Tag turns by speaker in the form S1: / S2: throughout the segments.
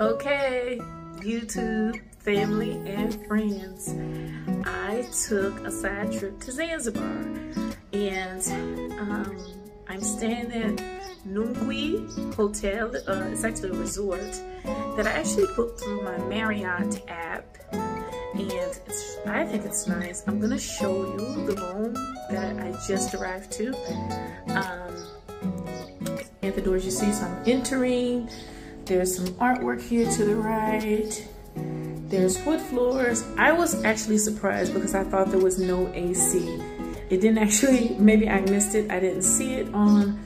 S1: Okay, YouTube, family, and friends. I took a side trip to Zanzibar and um, I'm staying at Nungwi Hotel. Uh, it's actually a resort that I actually booked through my Marriott app and I think it's nice. I'm gonna show you the room that I just arrived to. Um, at the doors you see, so I'm entering. There's some artwork here to the right. There's wood floors. I was actually surprised because I thought there was no AC. It didn't actually, maybe I missed it. I didn't see it on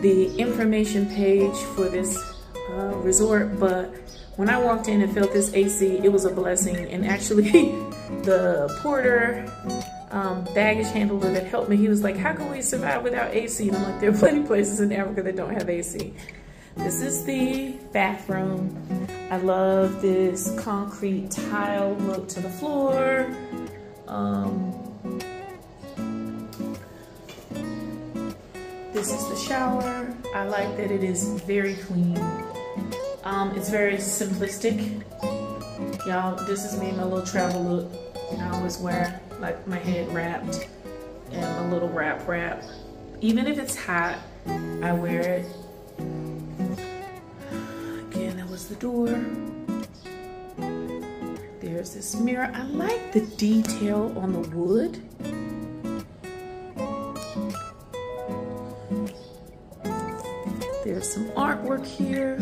S1: the information page for this uh, resort, but when I walked in and felt this AC, it was a blessing. And actually, the porter, um, baggage handler that helped me, he was like, how can we survive without AC? And I'm like, there are plenty of places in Africa that don't have AC. This is the bathroom. I love this concrete tile look to the floor. Um, this is the shower. I like that it is very clean. Um, it's very simplistic. Y'all, this is me my little travel look. I always wear like my head wrapped and a little wrap wrap. Even if it's hot, I wear it. The door. There's this mirror. I like the detail on the wood. There's some artwork here.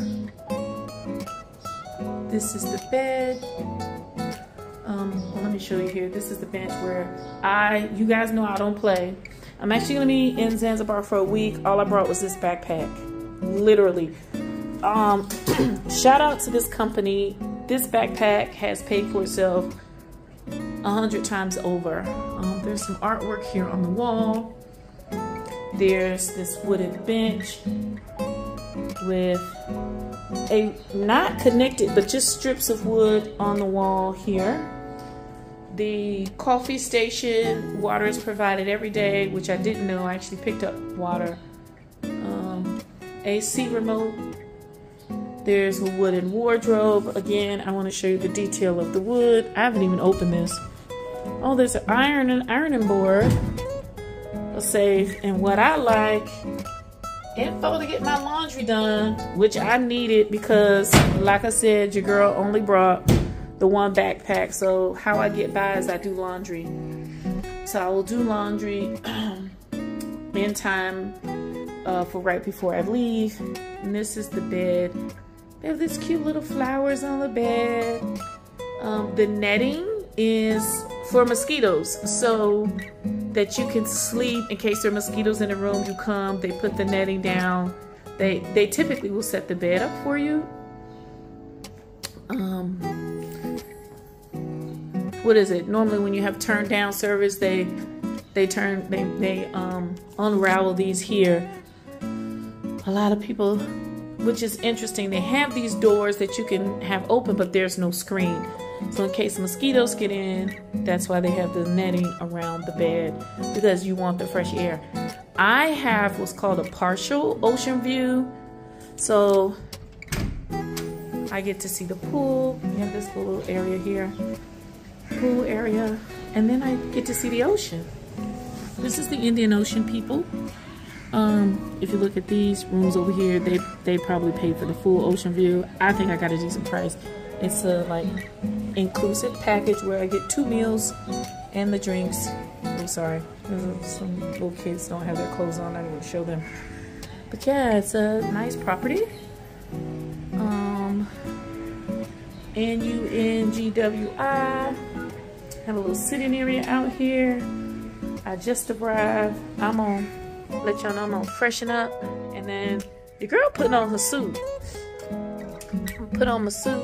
S1: This is the bed. Um, well, let me show you here. This is the bench where I, you guys know I don't play. I'm actually gonna be in Zanzibar for a week. All I brought was this backpack, literally. Um, shout out to this company. This backpack has paid for itself a hundred times over. Um, there's some artwork here on the wall. There's this wooden bench with a not connected but just strips of wood on the wall here the coffee station water is provided every day which I didn't know I actually picked up water um, AC remote there's a wooden wardrobe again I want to show you the detail of the wood I haven't even opened this oh there's an iron and ironing board a safe and what I like info to get my laundry done, which I needed because, like I said, your girl only brought the one backpack. So how I get by is I do laundry. So I will do laundry in time uh, for right before I leave. And this is the bed. They have these cute little flowers on the bed. Um, the netting is for mosquitoes. So that you can sleep in case there are mosquitoes in the room. You come, they put the netting down. They they typically will set the bed up for you. Um, what is it? Normally, when you have turn down service, they they turn they they um unravel these here. A lot of people, which is interesting, they have these doors that you can have open, but there's no screen. So in case mosquitoes get in, that's why they have the netting around the bed because you want the fresh air. I have what's called a partial ocean view. So I get to see the pool. You have this little area here, pool area. And then I get to see the ocean. This is the Indian Ocean people. Um, if you look at these rooms over here, they, they probably paid for the full ocean view. I think I got a decent price. It's a like inclusive package where I get two meals and the drinks. I'm sorry, some little kids don't have their clothes on. I didn't show them. But yeah, it's a nice property. Um, N-U-N-G-W-I. Have a little sitting area out here. I just arrived. I'm on, let y'all know I'm gonna freshen up. And then the girl putting on her suit. Put on my suit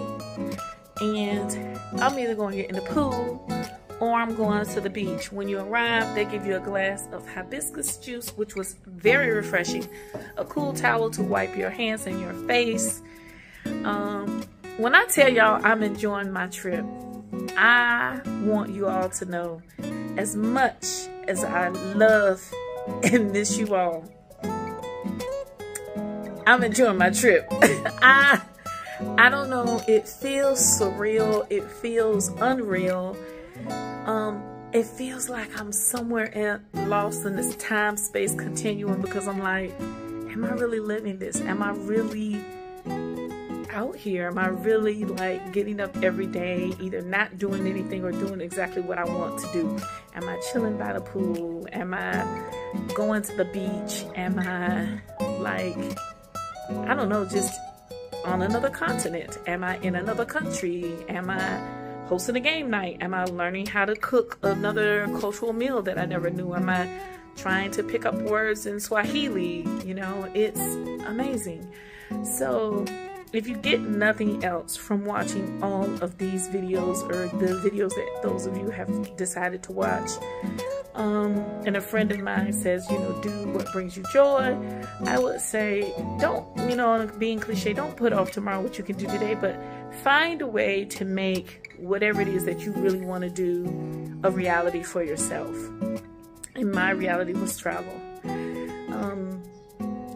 S1: and I'm either going to get in the pool or I'm going to the beach. When you arrive, they give you a glass of hibiscus juice, which was very refreshing, a cool towel to wipe your hands and your face. Um, when I tell y'all I'm enjoying my trip, I want you all to know as much as I love and miss you all, I'm enjoying my trip. I I don't know. It feels surreal. It feels unreal. Um, it feels like I'm somewhere in, lost in this time space continuum because I'm like, am I really living this? Am I really out here? Am I really like getting up every day, either not doing anything or doing exactly what I want to do? Am I chilling by the pool? Am I going to the beach? Am I like, I don't know, just on another continent? Am I in another country? Am I hosting a game night? Am I learning how to cook another cultural meal that I never knew? Am I trying to pick up words in Swahili? You know, it's amazing. So if you get nothing else from watching all of these videos or the videos that those of you have decided to watch, um, and a friend of mine says, you know, do what brings you joy, I would say, don't, you know, being cliche, don't put off tomorrow what you can do today, but find a way to make whatever it is that you really want to do a reality for yourself. And my reality was travel. Um,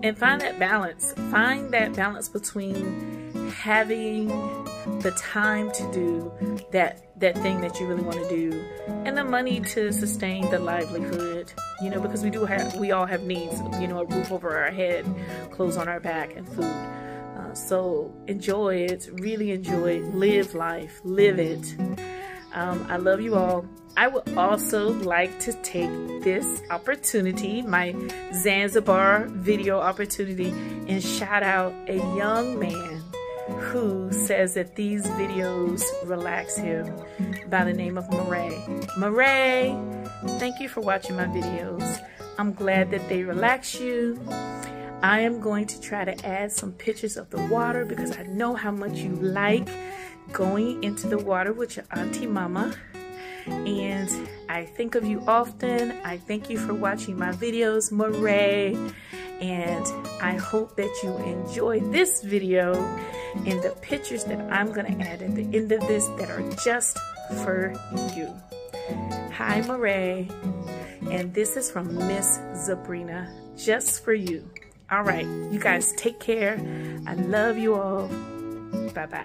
S1: and find that balance. Find that balance between having the time to do that that thing that you really want to do and the money to sustain the livelihood you know because we do have we all have needs you know a roof over our head clothes on our back and food. Uh, so enjoy it really enjoy it. Live life live it. Um, i love you all. I would also like to take this opportunity, my Zanzibar video opportunity, and shout out a young man who says that these videos relax him by the name of Murray. Murray, thank you for watching my videos. I'm glad that they relax you. I am going to try to add some pictures of the water because I know how much you like going into the water with your auntie mama and I think of you often. I thank you for watching my videos, Murray, and I hope that you enjoy this video and the pictures that I'm going to add at the end of this that are just for you. Hi, Murray, and this is from Miss Zabrina, just for you. All right, you guys take care. I love you all. Bye-bye.